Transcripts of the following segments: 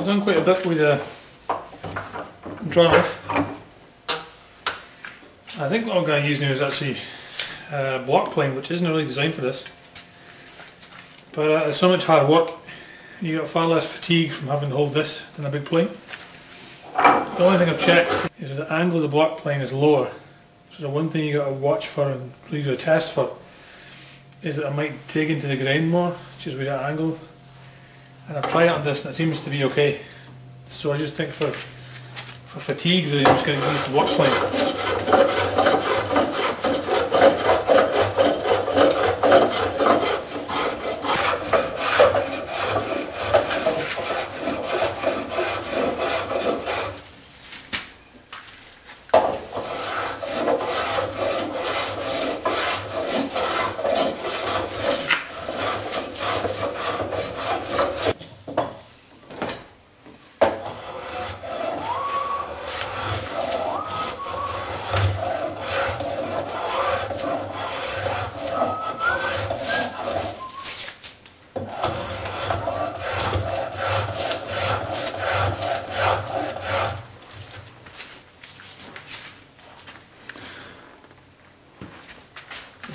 I've done quite a bit with drum off. I think what I'm going to use now is actually uh, block plane, which isn't really designed for this. But uh, it's so much hard work, you get far less fatigue from having to hold this than a big plane. The only thing I've checked is the angle of the block plane is lower. So the one thing you got to watch for and really do a test for is that I might dig into the ground more, just with that angle. And I've tried it on this and it seems to be okay. So I just think for for fatigue really I'm just going to use the block plane.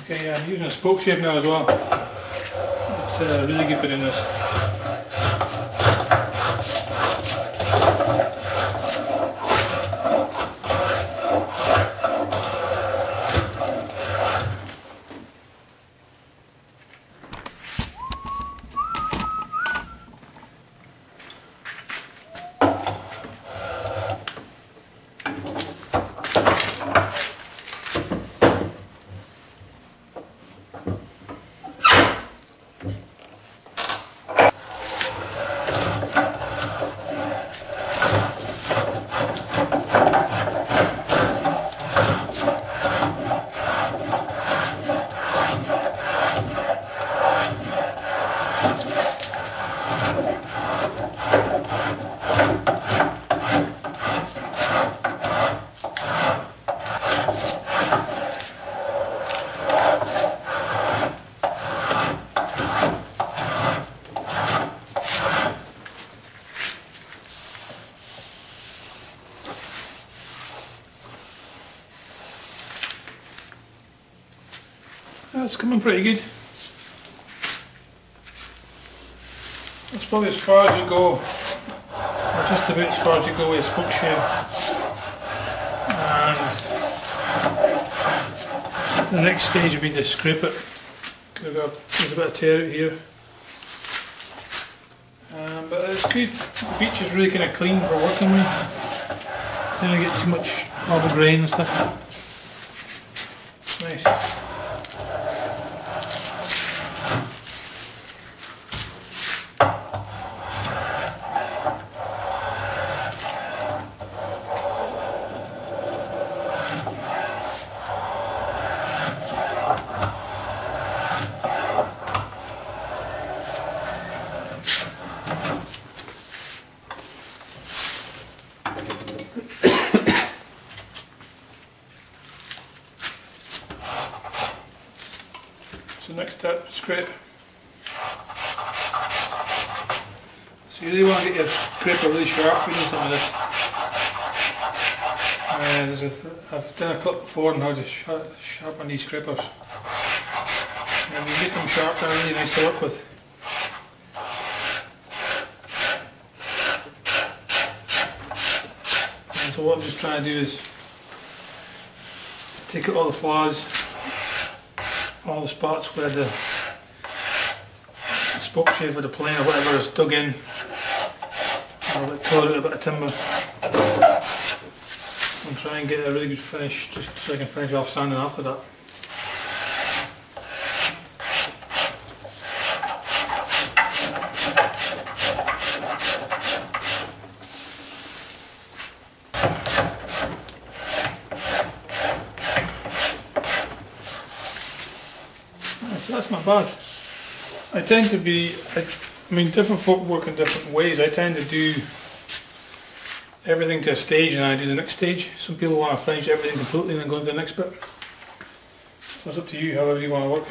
Okay, I'm using a spoke shave now as well. It's uh, really good for doing this. That's coming pretty good. That's probably as far as you go, or just about as far as you go with a spoke shave. And the next stage would be to scrape it. There's a bit of tear out here. Um, but it's good. The beech is really kind of clean for working with. Didn't get too much marble grain and stuff. Nice. Next step, scrape. So you really want to get your scraper really sharp when you do some of this. Uh, there's a, I've done a clip before on how to sharp, sharpen these scrapers. And you make them sharp, they're really nice to work with. And so what I'm just trying to do is take out all the flaws all the spots where the spoke shave or the plane or whatever is dug in or like tore out a bit of timber and try and get a really good finish just so I can finish off sanding after that. So that's not bad. I tend to be, I, I mean different folk work in different ways. I tend to do everything to a stage and I do the next stage. Some people want to finish everything completely and then go into the next bit. So it's up to you, however you want to work.